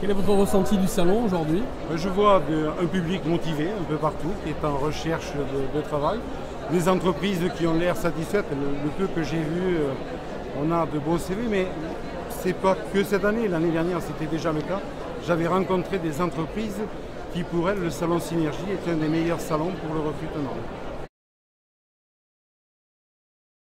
Quel est votre ressenti du salon aujourd'hui euh, Je vois un public motivé un peu partout, qui est en recherche de, travail, des entreprises qui ont l'air satisfaites. Le, peu que j'ai vu, euh, on a de bons CV, mais c'est pas que cette année. L'année dernière, c'était déjà le cas. J'avais rencontré des entreprises qui, pour elles, le salon Synergie est un des meilleurs salons pour le recrutement.